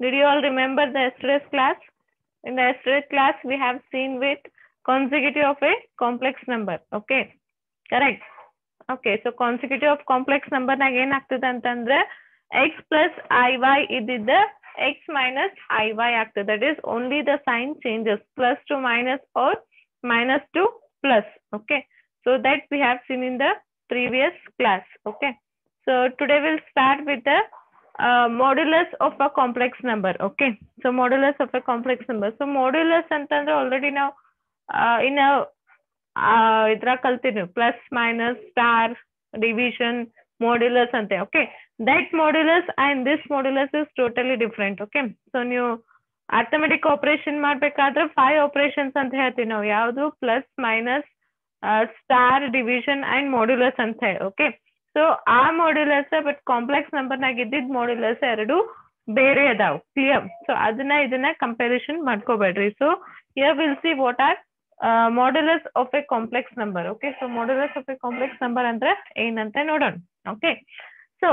Did you all remember the yesterday's class? In the yesterday's class, we have seen with consecutive of a complex number. Okay, correct. Okay, so consecutive of complex number ನಾಗ ಏನಾಗ್ತದೆ ಅಂತಂದ್ರೆ x plus iy ಇದ್ದಿದ್ದ x minus iy ಆಗ್ತದೆ. That is only the sign changes plus to minus or minus to plus. Okay, so that we have seen in the previous class. Okay, so today we'll start with the uh, modulus of a complex number. Okay, so modulus of a complex number. So modulus ಅಂತಂದ್ರೆ already ನಾವು uh, in a ಇದ್ರಾಗ ಕಲ್ತಿದ್ವಿ plus minus star division modulus ಅಂತೆ okay that modulus and this modulus is totally different okay so ನೀವು arithmetic operation ಮಾಡ್ಬೇಕಾದ್ರೆ five operations ಅಂತ ಹೇಳ್ತೀವಿ ನಾವು ಯಾವುದು plus minus star division and modulus ಅಂತ ಹೇಳಿ ಓಕೆ So ಆ ಮಾಡ್ಯುಲರ್ಸ್ ಬಟ್ ಕಾಂಪ್ಲೆಕ್ಸ್ ನಂಬರ್ನಾಗ ಇದ್ದಿದ್ ಮಾಡ್ಯುಲರ್ಸ್ ಎರಡು ಬೇರೆ ಅದಾವ್ ಕ್ಲಿಯರ್ ಸೊ ಅದನ್ನ ಇದನ್ನ comparison ಮಾಡ್ಕೋಬೇಡ್ರಿ. So here will see what are modulus of a complex number okay so modulus of a complex number ಅಂದ್ರೆ ಏನಂತ ನೋಡೋಣ. ಓಕೆ ಸೊ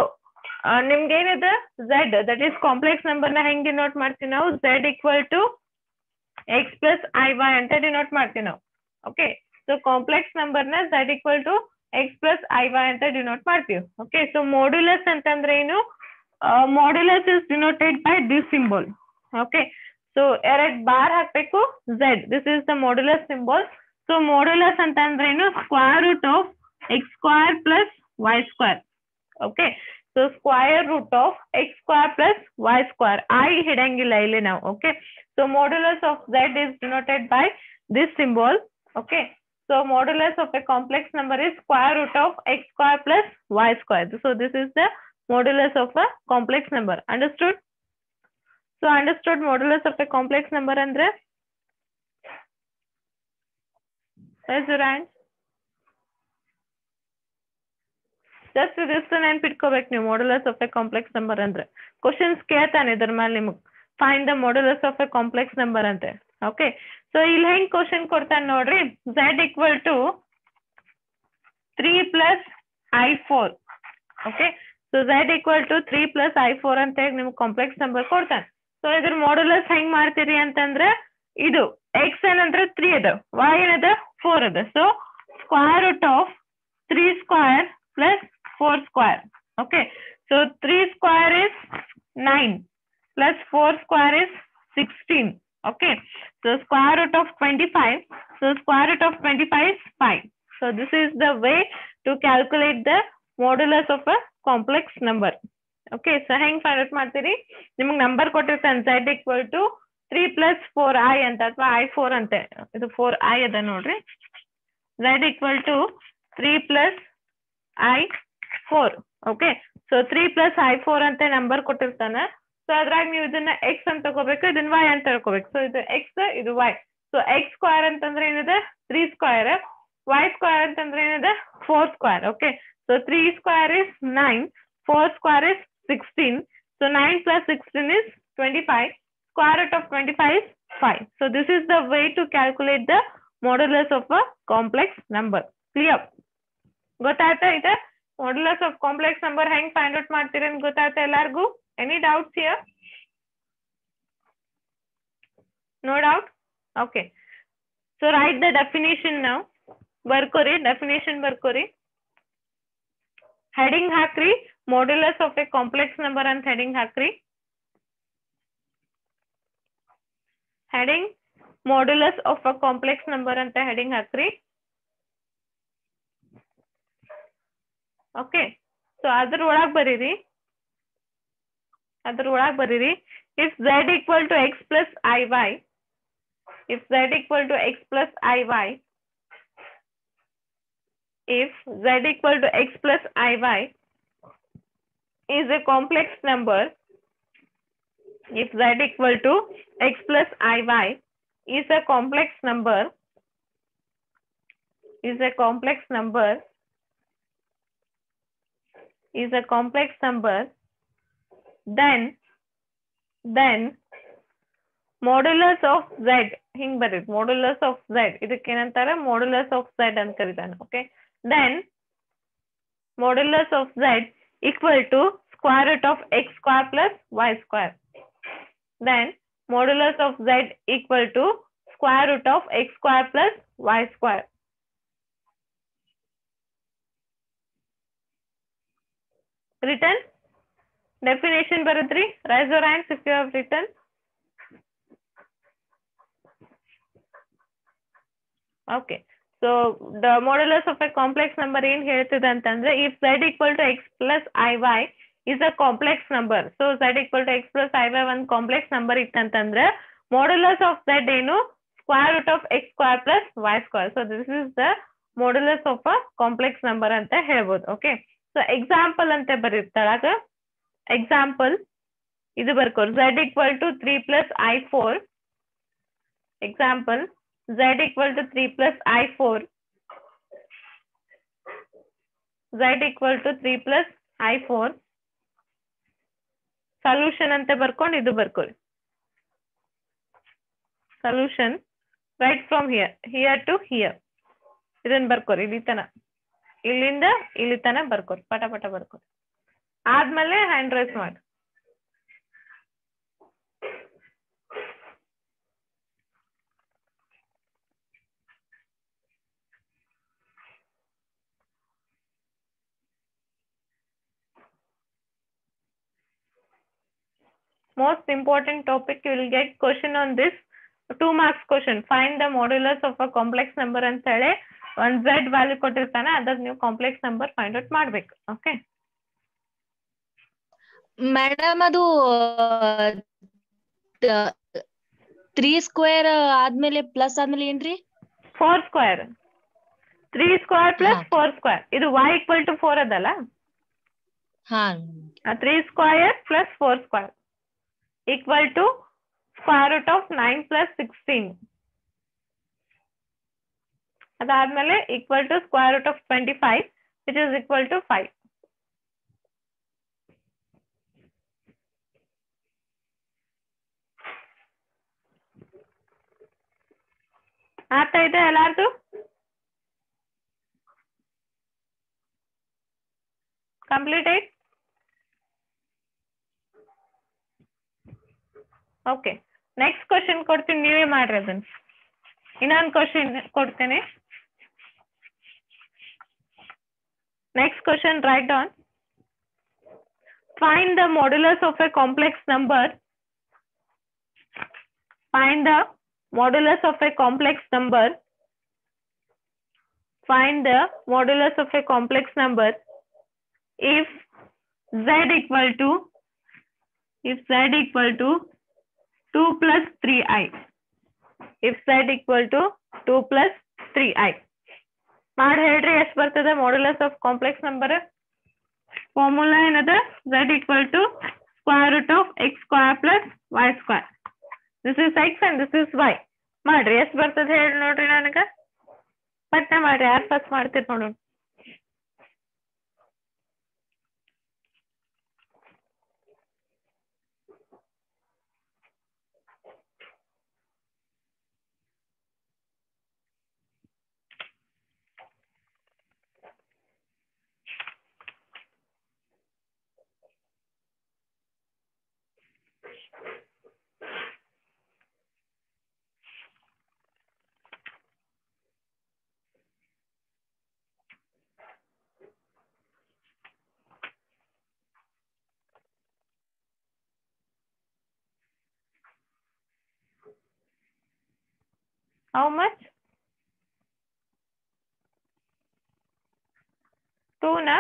ನಿಮ್ಗೆ ಏನಿದೆ ಝೆಡ್ ದಟ್ ಈಸ್ ಕಾಂಪ್ಲೆಕ್ಸ್ ನಂಬರ್ನ ಹೆಂಗ್ ಡಿನೋಟ್ ಮಾಡ್ತೀವಿ ನಾವು? Z equal to X plus I Y ಅಂತ ಡಿನೋಟ್ ಮಾಡ್ತೀವಿ ನಾವು. ಓಕೆ ಸೊ ಕಾಂಪ್ಲೆಕ್ಸ್ ನಂಬರ್ನ Z equal to X plus I Y ಅಂತ ಡಿನೋಟ್ ಮಾಡ್ತೀವಿ ಓಕೆ ಸೊ ಮಾಡ್ಯುಲಸ್ ಅಂತಂದ್ರೆ ಏನು modulus is denoted by this symbol okay so ಎರಡ್ ಬಾರ್ ಹಾಕ್ಬೇಕು z this is the modulus symbol so modulus ಅಂತ ಅಂದ್ರೆ ಏನು square root of x square plus y square okay so square root of x square plus y square i ಹಿಡಂಗಿಲ್ಲ ಇಲ್ಲಿ ನಾವು okay so modulus of z is denoted by this symbol okay So modulus of a complex number is square root of x square plus y square so this is the modulus of a complex number. Understood? So understood modulus of a complex number andre? Raise your hand. Just this ನೆನ್ಪಿಟ್ಕೋಬೇಕು ನೀವು modulus of a complex number ಅಂದ್ರೆ questions ಕೇಳ್ತಾನೆ ಇದ್ರ ಮೇಲೆ ನಿಮಗ್ find the modulus of a complex number ಅಂತೆ okay so ಇಲ್ಲಿ ಹೆಂಗ್ question ಕೊಡ್ತಾನೆ ನೋಡ್ರಿ. Z equal to three plus I four okay so Z equal to three plus I four ಅಂತ ಹೇಳಿ ನಿಮ್ಗೆ ಕಾಂಪ್ಲೆಕ್ಸ್ ನಂಬರ್ ಕೊಡ್ತಾನೆ. ಸೊ ಇದ್ರ ಮಾಡ್ಯುಲಸ್ ಹೆಂಗ್ ಮಾಡ್ತೀರಿ ಅಂತಂದ್ರೆ ಇದು ಎಕ್ಸ್ ಏನಂದ್ರೆ ತ್ರೀ ಅದ ವೈ ಏನದ ಫೋರ್ ಅದ. So square root of three square plus four square okay so three square is nine plus four square is sixteen okay so square root of 25 so square root of 25 is 5 so this is the way to calculate the modulus of a complex number okay so ಹೆಂಗ್ find out ಮಾಡ್ತೀರಿ ನಿಮ್ಗೆ number ಕೊಟ್ಟಿರ್ತಾನೆ z to three plus four I ಅಂತ ಅಥವಾ i 4 ಅಂತೆ ಇದು four I ಅದ ನೋಡ್ರಿ z equal to three plus I four okay so three plus I four ಅಂತ ನಂಬರ್ ಕೊಟ್ಟಿರ್ತಾನೆ ಸೊ ಅದ್ರಾಗ ನೀವು ಇದನ್ನ ಎಕ್ಸ್ ಅಂತ ತಗೋಬೇಕು ಇದನ್ನ ವೈ ಅಂತ ತಿಳ್ಕೊಬೇಕು ಸೊ ಇದು ಎಕ್ಸ್ ಇದು ವೈ ಸೊ ಎಕ್ಸ್ ಸ್ಕ್ವೇರ್ ಅಂತಂದ್ರೆ ಏನಿದೆ ತ್ರೀ ಸ್ಕ್ವೇರ್ ವೈ ಸ್ಕ್ವೇರ್ ಅಂತಂದ್ರೆ ಏನಿದೆ four square okay so three square is nine four square is sixteen so nine plus sixteen is twenty five square root of twenty five is five so this is the way to calculate the modulus of a complex number clear ಗೊತ್ತಾಯ್ತಾ ಇದೆ modulus of complex number ಹೆಂಗ್ find out ಮಾಡ್ತೀರಿ ಅಂತ ಗೊತ್ತಾಯ್ತಾ ಎಲ್ಲಾರ್ಗು Any doubts here? No doubt? Okay. So write the definition now. Barkori, definition Barkori. Heading Hakri, modulus of a complex number and heading Hakri. Heading modulus of a complex number and heading Hakri. Okay. So ಅದ್ರ ಒಳಗ್ ಬರೀರಿ ಅದ್ರ ಒಳಗ್ ಬರೀರಿ if Z equal to X plus I Y if Z equal to X plus I Y if Z equal to X plus I Y is a complex number if z equal to x plus iy is a complex number is a complex number is a complex number then then modulus of z ಹಿಂಗ್ ಬರೀ modulus of z ಇದಕ್ಕೆ ಏನಂತಾರೆ modulus of z ಅಂತ ಕರೀತಾನೆ okay then modulus of z equal to square root of x square plus y square then modulus of z equal to square root of x square plus y square. Written? Definition ಬರುತ್ರಿ Raise your hands if you have written. Okay. So the modulus of a complex number ಏನ್ ಹೇಳ್ತಿದೆ ಅಂತಂದ್ರೆ if z equal to x plus iy is a complex number. So z equal to x plus iy ಒಂದು complex number ಇತ್ತಂತಂದ್ರೆ modulus of z ಏನು square root of x square plus y square. So this is the modulus of a complex number ಅಂತ ಹೇಳ್ಬೋದು. Okay. So example ಅಂತ ಬರೀತಾಳಾಗ example ಇದು ಬರ್ಕೋರಿ Z equal to three plus I four example Z equal to three plus I four Z equal to three plus I four solution ಅಂತ ಬರ್ಕೊಂಡು ಇದು ಬರ್ಕೋರಿ solution right from here here to here ಇದನ್ನ ಬರ್ಕೋರಿ ಇಲ್ಲಿ ತನ ಇಲ್ಲಿಂದ ಇಲ್ಲಿ ತನ ಬರ್ಕೋರಿ, ಪಟ ಪಟ ಬರ್ಕೊರಿ. ಆದ್ಮೇಲೆ ಹ್ಯಾಂಡ್ ರೈಸ್ ಮಾಡಿ most important topic you will get question on this two marks question find the modulus of a complex number ಅಂತ ಹೇಳಿ ಒಂದ್ z ವ್ಯಾಲ್ಯೂ ಕೊಟ್ಟಿರ್ತಾನೆ ಅದ್ರಲ್ಲಿ ನೀವು ಕಾಂಪ್ಲೆಕ್ಸ್ ನಂಬರ್ ಫೈಂಡ್ ಔಟ್ ಮಾಡ್ಬೇಕು ಓಕೆ ಮೇಡಮ್ ಅದು ತ್ರೀ ಸ್ಕ್ವೇರ್ ಆದ್ಮೇಲೆ ಪ್ಲಸ್ ಆದ್ಮೇಲೆ ಏನ್ರಿ four square three square plus ಹಾ. ಫೋರ್ ಸ್ಕ್ವೇರ್ ಇದು y ಈಕ್ವಲ್ ಟು ಫೋರ್ ಅದಲ್ಲ ಹಾ three square plus four square equal to square root of nine plus sixteen ಅದಾದ್ಮೇಲೆ equal to square root of twenty five which is equal to five ಅರ್ಥ ಇದೆ ಎಲ್ಲಾರ್ದು completed okay next question ಕೊಡ್ತೀನಿ ನೀವೇ ಮಾಡ್ರಿ ಅದನ್ನ ಇನ್ನೊಂದು ಕ್ವಶನ್ ಕೊಡ್ತೇನೆ next question right on find the modulus of a complex number find the modulus of a complex number find the modulus of a complex number if z equal to if z equal to 2 plus 3i if z equal to 2 plus 3i ಮಾಡಿ ಹೇಳ್ರಿ ಎಷ್ಟು ಬರ್ತದೆ modulus of complex number formula ಏನದ z equal to square root of x square plus y square this is X and this is Y ಮಾಡ್ರಿ, ಎಷ್ಟು ಬರ್ತದೆ ಹೇಳಿ ನೋಡ್ರಿ ನನಗ? ಪಟ್ನೆ ಮಾಡ್ರಿ, ಯಾರು ಫಸ್ಟ್ ಮಾಡ್ತೀರಿ ನೋಡೋಣ. How much? Two na?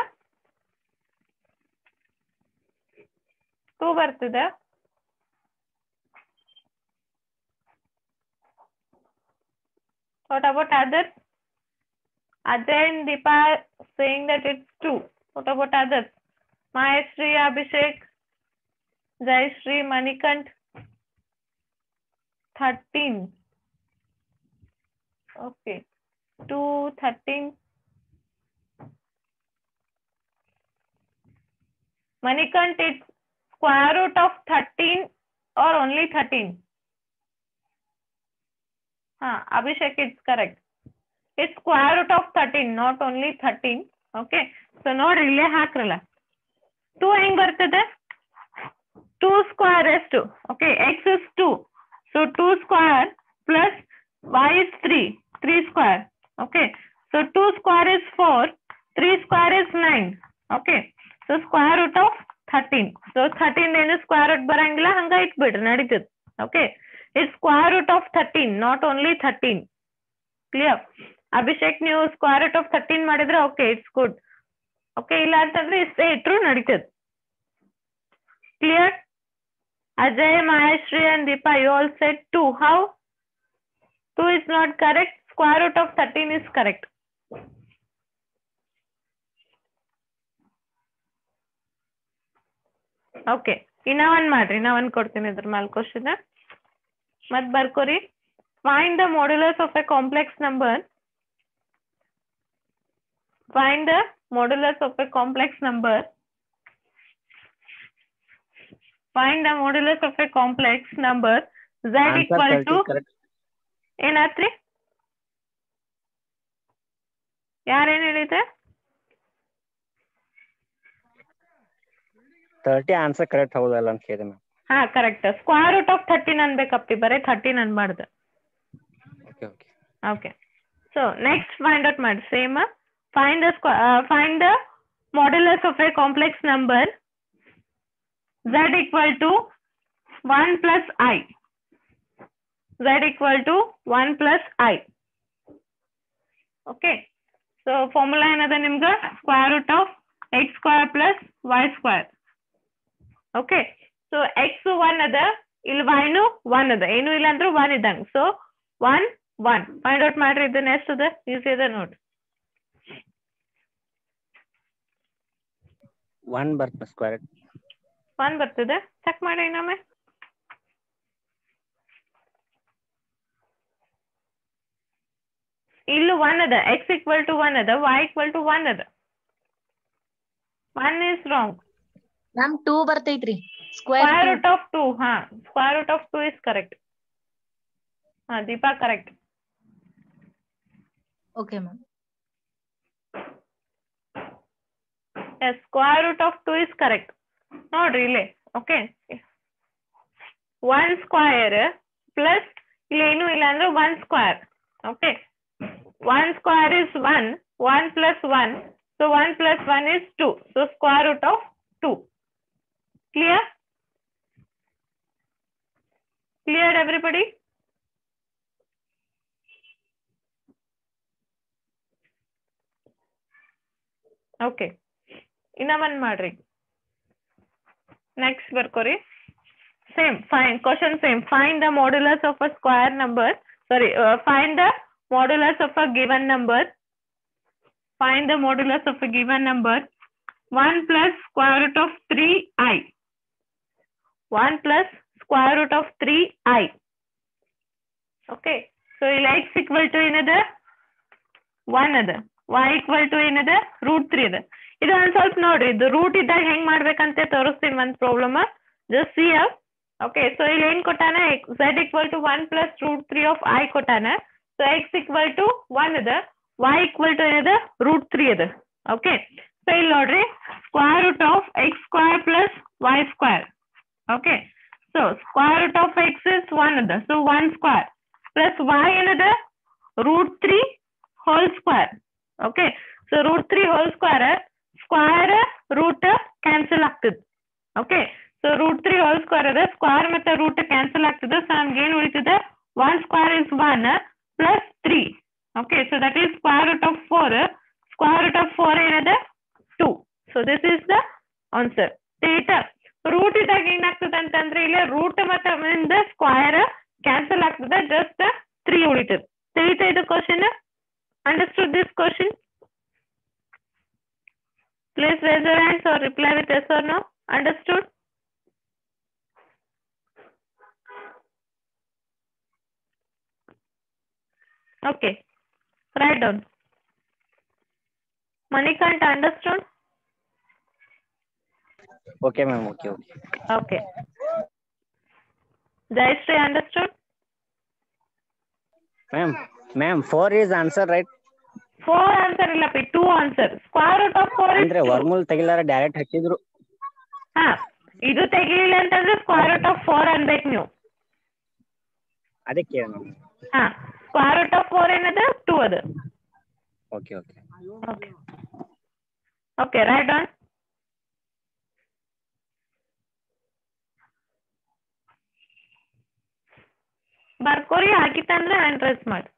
Two ಬರ್ತದೆ What about others? Ajay and Deepa are saying that it's two. What about others? Maheshri, Abhishek, Jayashri, Manikant. Thirteen. Okay. Two, thirteen. Manikant, it's square root of thirteen or only thirteen? Huh, Abhishek, it's correct. It's square root of thirteen, not only thirteen. Okay. So ನೋಡ್ರಿ ಇಲ್ಲೇ ಹಾಕ್ರಲ್ಲ two ಹೆಂಗ್ ಬರ್ತದೆ two square raised to, okay, x is 2. So 2 square plus y is 3, 3 square. Okay. So 2 square is 4, 3 square is 9. Okay. So square root of 13. So 13 ಏನು square root ಬರಂಗಿಲ್ಲ ಹಂಗ ಇಟ್ಬಿಡ್ರಿ ನಡೀತದೆ. Okay. It's square root of 13, not only 13. Clear? Abhishek ನೀವು square root of thirteen ಮಾಡಿದ್ರೆ okay it's good okay ಇಲ್ಲ ಅಂತಂದ್ರೆ ಇಷ್ಟೇ ಇಟ್ರು ನಡೀತದೆ clear Ajay ಮಹೇಶ್ರೀ and Deepa you all set to how two is not correct square root of thirteen is correct okay ಇನ್ನ ಒಂದ್ ಮಾಡ್ರಿ ಇನ್ನ ಒಂದ್ ಕೊಡ್ತೀನಿ ಇದ್ರ ಮೇಲೆ ಕ್ವಶನ್ ಮತ್ ಬರ್ಕೋರಿ find the modulus of a complex number find the modulus of a complex number find the modulus of a complex number z Answer equal 30 to correct. ಏನಾತ್ರಿ ಯಾರೇನ್ ಹೇಳಿದೆ ತರ್ಟಿ ಆನ್ಸರ್ ಕರೆಕ್ಟ್ ಹೌದಲ್ಲ ಅಂತ ಕೇಳಿದೆ ಮ್ಯಾಮ್ ಹಾ correct square root of thirteen ಅನ್ಬೇಕಪ್ಪಿ ಬರೀ thirteen ಅನ್ಬಾರ್ದು okay okay Okay. So next find out ಮಾಡಿ same. Find the squa- uh, find the modulus of a complex number z equal to 1 plus i. z equal to 1 plus i. Okay. So formula ಏನದ ನಿಮ್ಗೆ? Square root of X square plus Y square okay so X one ಅದ ಇಲ್ಲಿ wine one ಅದ ಏನು ಇಲ್ಲ ಅಂದ್ರೆ one ಇದ್ದಂಗ. So one one find out ಮಾಡ್ರಿ ಇದನ್ನ ಎಷ್ಟು ಅದ ಈಸಿ ಅದ ನೋಡ್ ಒನ್ ಬರ್ತದೆ ಸ್ಕ್ವೇರ್ ಒನ್ ಬರ್ತದೆ? ಚೆಕ್ ಮಾಡಿ ಇನ್ನೊಮ್ಮೆ. ಇಲ್ಲೂ ಒನ್ ಅದ. ಎಕ್ಸ್ ಈಕ್ವಲ್ ಟು ಒನ್ ಅದ ವೈ ಈಕ್ವಲ್ ಟು ಒನ್ ಅದ. ಒನ್ ಇಸ್ ರಾಂಗ್ ನಮ್ ಟೂ ಬರ್ತೈತ್ರಿ. Square square root of two ಹಾ. Square root of two is correct ಹಾ Deepa correct okay ma'am yes square root of two is correct ನೋಡ್ರಿ ಇಲ್ಲಿ okay one square plus ಇಲ್ಲಿ ಏನು ಇಲ್ಲ ಅಂದ್ರೆ one square okay one square is one one plus one so one plus one is two so square root of two clear clear everybody okay ಇನ್ನ ಒಂದ್ ಮಾಡ್ರಿ next ಬರ್ಕೋರಿ same fine question same fine the modulus of a square number sorry fine the modulus of a given number find the modulus of a given number one plus square root of three I one plus square root of three I okay so ಇಲ್ಲಿ X equal to ಏನದ one ಅದ y equal to ಏನದ root three ಅದ ಇದು ಒಂದ್ ಸ್ವಲ್ಪ ನೋಡ್ರಿ ಇದು ರೂಟ್ ಇದ್ದಾಗ ಹೆಂಗ್ ಮಾಡ್ಬೇಕಂತ ತೋರಿಸ್ತೀನಿ ಒಂದ್ problem just C okay so ಇಲ್ಲಿ ಏನ್ ಕೊಟ್ಟಾನ Z equal to one plus root three of I ಕೊಟ್ಟಾನ so X equal to one ಅದ y ಈಕ್ವಲ್ ಟು ಏನದ ರೂಟ್ ತ್ರೀ ಅದ ಓಕೆ ಸೊ ಇಲ್ಲಿ ನೋಡ್ರಿ square root of X square plus Y square okay so square root of X is one ಅದ so one square plus Y ಏನದ root three whole square okay so root three whole square square root cancel ಆಗ್ತದೆ okay so root three whole square ಅದ square ಮತ್ತೆ root cancel ಆಗ್ತದೆ so ನಮ್ಗೆ ಏನ್ ಉಳಿತದೆ one square is one plus three okay so that is square root of four square root of four ಏನದ two so this is the answer theta root ಇದ್ದಾಗ ಏನಾಗ್ತದೆ ಅಂತಂದ್ರೆ ಇಲ್ಲಿ ರೂಟ್ ಮತ್ತೆ ಸ್ಕ್ವೇರ್ ಕ್ಯಾನ್ಸಲ್ ಆಗ್ತದೆ ಜಸ್ಟ್ ತ್ರೀ ಉಳಿತದೆ ತಿಳಿತಾ ಇದು question understood this question? Please raise your hands or reply with yes or no. Understood? Okay. Write down. Manikant understood? Okay, ma'am. Okay, okay. Okay. Jayashree understood? Ma'am, ma'am, 4 is answer, right? 4 answer ಇಲ್ಲಪ್ಪಿ 2 answer. Square root of 4 is ಅಂದ್ರೆ ವರ್ಮೂಲ್ ತೆಗಿಲಾರ direct ಹಚ್ಚಿದ್ರು. ಹಾ ಇದು ತೆಗಿಲಿಲ್ಲ ಅಂತಂದ್ರೆ square root of 4 ಅನ್ಬೇಕು ನೀವು. ಅದಕ್ಕೆ ma'am ಹಾ square root of four ಏನದ? ಟೂ ಅದ. Okay okay okay okay write on ಬರ್ಕೋರಿ ಹಾಕಿತ್ತಂದ್ರೆ ಹ್ಯಾಂಡ್ ರೈಸ್ ಮಾಡಿ.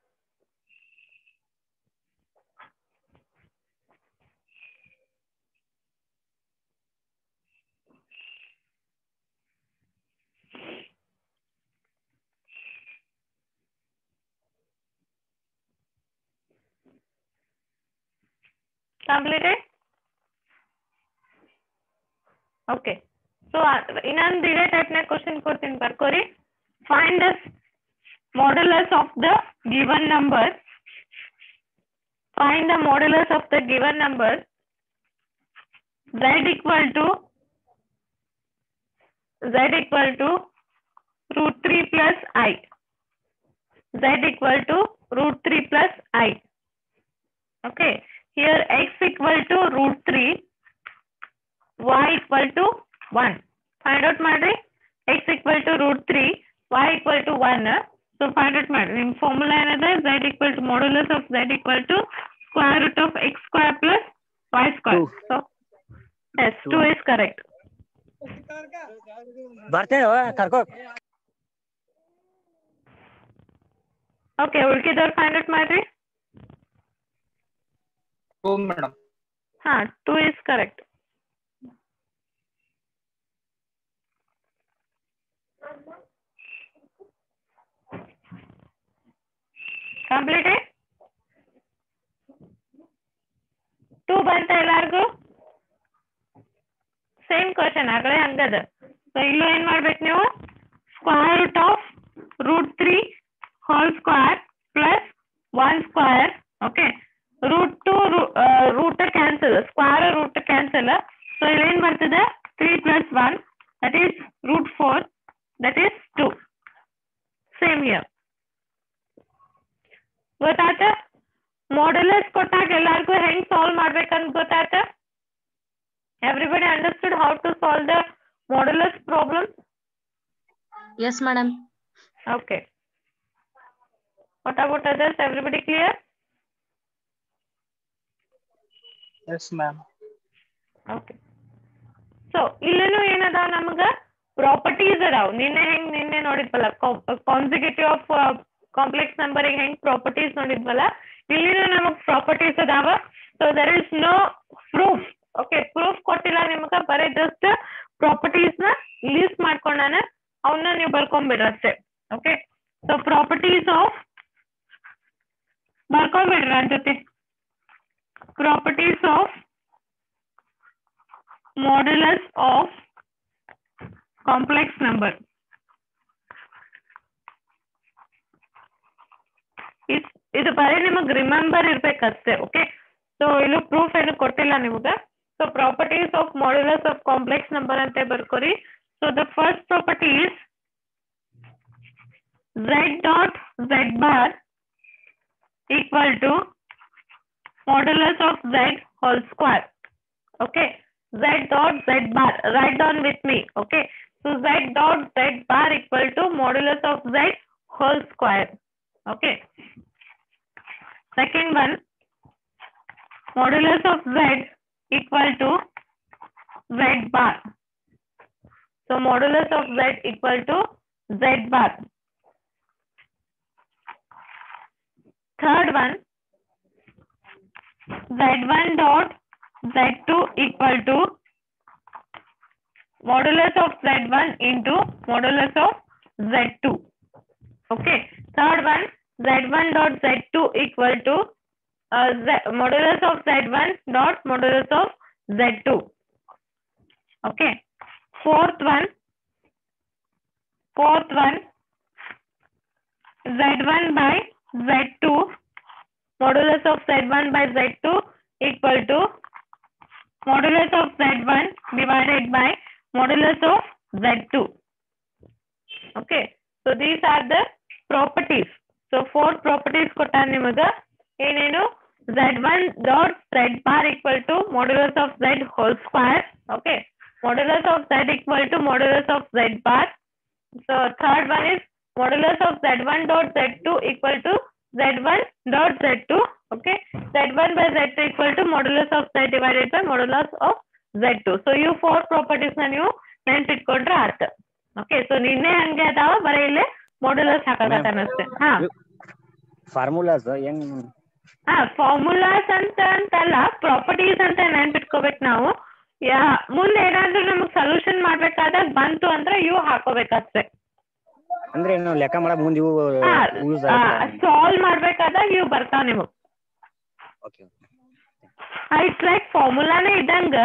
completed ಓಕೆ ಸೊ ಇನ್ನೊಂದು ಇದೇ ಟೈಪ್ನ ಕ್ವಶನ್ ಕೊಡ್ತೀನಿ ಬರ್ಕೋರಿ find the modulus of the given number find the modulus of the given number z equal to z equal to root 3 plus i z equal to root 3 plus i okay here x equal to root 3 y equal to 1 find out ಮಾಡ್ರಿ x equal to root 3 y equal to 1 so find out ಮಾಡ್ರಿ ನಿಮ್ formula ಏನದ z equal to modulus of z equal to square root of x square plus y square Two. so yes 2 is correct ಬರ್ತೇನೆ ಕರ್ಕೋ okay ಉಳ್ಕಿದವ್ರು find out ಮಾಡ್ರಿ two madam ಹಾ 2 is correct completed two ಬಂತ ಎಲ್ಲಾರ್ಗು same question ಆಗಲೇ ಹಂಗದ so ಇಲ್ಲೂ ಏನ್ ಮಾಡ್ಬೇಕು ನೀವು square root of root three whole square plus one square okay root two root cancel square root cancel so ಇಲ್ಲೇನ್ ಬರ್ತದೆ three plus one that is root four that is to same here ಗೊತ್ತಾಯ್ತ modulus ಕೊಟ್ಟಾಗ ಎಲ್ಲಾರ್ಗು ಹೆಂಗ್ solve ಮಾಡ್ಬೇಕಂತ ಗೊತ್ತಾಯ್ತ everybody understood how to solve the modulus problem yes madam okay what about others everybody clear Yes ma'am okay so ಇಲ್ಲೇನು ಏನದ ನಮಗ? Properties ಅದಾವ. ನಿನ್ನೆ ಹೆಂಗ್, ನಿನ್ನೆ ನೋಡಿದ್ವಲ್ಲ ಕಾನ್ಸಿಕ್ಯೂಟಿವ್ ಆಫ್ ಕಾಂಪ್ಲೆಕ್ಸ್ ನಂಬರ್ ಹೆಂಗ್ ಪ್ರಾಪರ್ಟೀಸ್ ನೋಡಿದ್ವಲ್ಲ, ಇಲ್ಲಿನೂ ನಮಗ್ ಪ್ರಾಪರ್ಟೀಸ್ ಅದಾವ. So there is no proof okay proof ಕೊಟ್ಟಿಲ್ಲ ನಿಮ್ಗ, ಬರೀ ಜಸ್ಟ್ ಪ್ರಾಪರ್ಟೀಸ್ನ ಲೀಸ್ಟ್ ಮಾಡ್ಕೊಂಡಾನ ಅವನ್ನ ನೀವು ಬರ್ಕೊಂಡ್ಬಿಡ್ರಿ ಅಷ್ಟೇ. ಓಕೆ ಸೊ ಪ್ರಾಪರ್ಟೀಸ್ ಆಫ್ ಬರ್ಕೊಂಡ್ಬಿಡ್ರಿ ನನ್ನ ಜೊತೆ. Properties of modulus of complex number. ಇದು ಬರೀ ನಿಮಗ್ ರಿಮೆಂಬರ್ ಇರ್ಬೇಕಷ್ಟೇ ಓಕೆ ಸೊ ಇಲ್ಲೂ ಪ್ರೂಫ್ ಏನು ಕೊಟ್ಟಿಲ್ಲ ನಿಮ್ಗ. So properties of modulus of complex number ಅಂತ ಬರ್ಕೋರಿ so the first property is z dot z bar equal to modulus of z whole square. Okay? Z dot z bar. Write down with me. Okay? So z dot z bar equal to modulus of z whole square. Okay? Second one. Modulus of z equal to z bar. So modulus of z equal to z bar. Third one z1 dot z2 equal to modulus of z1 into modulus of z2 okay. Third one z1 dot z2 equal to uh, z, modulus of z1 dot modulus of z2 okay. Fourth one fourth one z1 by z2 modulus of z1 by z2 equal to modulus of z1 divided by modulus of z2 okay so these are the properties so four properties ಕೊಟ್ಟಾರ ನಿಮಗ ಏನೇನು z1 dot z bar equal to modulus of z whole square okay modulus of z equal to modulus of z bar So third one is modulus of z1 dot z2 equal to z1 dot z2. Okay. z1 by z2 equal to modulus of z divided by modulus of z2. So you four properties na ನೀವು ನೆನ್ಪಿಟ್ಕೊಂಡ್ರೆ ಆತ okay so ನಿನ್ನೆ ಹಂಗೆ ಅದಾವ ಬರೀ ಇಲ್ಲೇ modulus ಹಾಕಕತ್ತಾನ ಅಷ್ಟೇ ಹಾ formulas ಹೆಂಗ್ ಹಾ ಫಾರ್ಮುಲಾಸ್ ಅಂತ ಅಂತಲ್ಲ ಪ್ರಾಪರ್ಟೀಸ್ ಅಂತ ನೆನ್ಪಿಟ್ಕೋಬೇಕು ನಾವು ಯಾ ಮುಂದೆ ಏನಾದ್ರೂ ನಮಗ್ ಸೊಲ್ಯೂಷನ್ ಮಾಡ್ಬೇಕಾದಾಗ ಬಂತು ಅಂದ್ರೆ ಇವು ಹಾಕೋಬೇಕಷ್ಟೇ ಅಂದ್ರೆ ನಾವು ಲೆಕ್ಕ ಮಾಡಕ್ ಮುಂದೆ ಇವು ಯೂಸ್ ಸಾಲ್ವ್ ಮಾಡ್ಬೇಕಾದಾಗ ಇವು ಬರ್ತಾವ ನಿಮಗ್. ಓಕೆ ಇಟ್ಸ್ ಲೈಕ್ ಫಾರ್ಮುಲಾನೇ ಇದ್ದಂಗ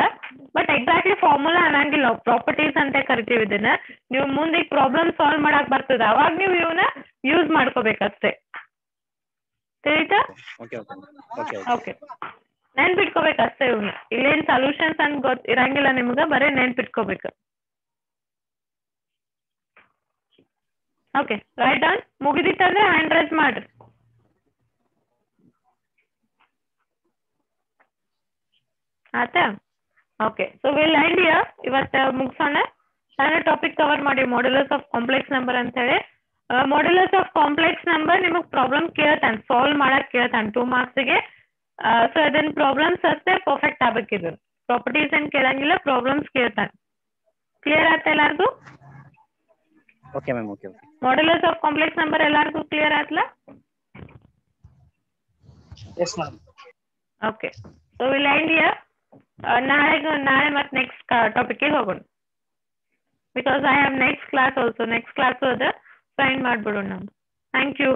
ಬಟ್ ಎಕ್ಸಾಕ್ಟ್ಲಿ ಫಾರ್ಮುಲಾ ಅನ್ನಂಗಿಲ್ಲ. ಪ್ರಾಪರ್ಟೀಸ್ ಅಂತ ಕರಿತೀವಿ ಇದನ್ನ. ನೀವು ಮುಂದೆ ಈಗ ಪ್ರಾಬ್ಲಮ್ ಸಾಲ್ವ್ ಮಾಡಕ್ ಬರ್ತದ. ಅವಾಗ ನೀವು ಇವನ್ನ ಯೂಸ್ ಮಾಡ್ಕೋಬೇಕಷ್ಟೇ. ತಿಳಿತಾ? ಓಕೆ ನೆನ್ಪಿಟ್ಕೋಬೇಕಷ್ಟೇ ಇವನ್ನ ಇಲ್ಲೇನ್ ಸೊಲ್ಯೂಷನ್ಸ್ ಅಂತ ಗೊತ್ತಿರಂಗಿಲ್ಲ ನಿಮ್ಗ ಬರೀ ನೆನ್ಪಿಟ್ಕೋಬೇಕು. ಓಕೆ ರೈಟ್ ಡೌನ್ ಮುಗಿದಿತ್ತಂದ್ರೆ ಹ್ಯಾಂಡ್ ರೈಸ್ ಮಾಡ್ರಿ. ಆಯ್ತಾ? Okay so will end here ಇವತ್ತು ಮುಗಿಸೋಣ. ಸಣ್ಣ ಟಾಪಿಕ್ ಕವರ್ ಮಾಡಿ ಮಾಡ್ಯುಲಸ್ ಆಫ್ ಕಾಂಪ್ಲೆಕ್ಸ್ ನಂಬರ್ ಅಂತ ಹೇಳಿ. ಮಾಡ್ಯುಲಸ್ ಆಫ್ ಕಾಂಪ್ಲೆಕ್ಸ್ ನಂಬರ್ ನಿಮಗೆ ಪ್ರಾಬ್ಲಮ್ ಕೇಳ್ತಾನೆ ಸಾಲ್ವ್ ಮಾಡಕ್ ಕೇಳ್ತಾನೆ ಟೂ ಮಾರ್ಕ್ಸ್ಗೆ ಸೊ ಅದನ್ನ ಪ್ರಾಬ್ಲಮ್ಸ್ ಅಷ್ಟೇ ಪರ್ಫೆಕ್ಟ್ ಆಗ್ಬೇಕಿದ್ರು ಪ್ರಾಪರ್ಟೀಸ್ ಏನ್ ಕೇಳಂಗಿಲ್ಲ ಪ್ರಾಬ್ಲಮ್ಸ್ ಕೇಳ್ತಾನೆ. ಕ್ಲಿಯರ್ ಆಯ್ತಾ ಎಲ್ಲಾರ್ಗು? Okay ma'am okay modulus of complex number ಎಲ್ಲಾರ್ಗು ಕ್ಲಿಯರ್ ಆಯ್ತಲ್ಲ yes madam okay so will end year ನಾಳೆಗೆ ನಾಳೆ ಮತ್ತೆ ನೆಕ್ಸ್ಟ್ ಟಾಪಿಕ್ಗೆ ಹೋಗೋಣ because I have next class also next class ಅದ ಫೈಂಡ್ ಮಾಡ್ಬಿಡೋಣ ನಾವು ಥ್ಯಾಂಕ್ ಯು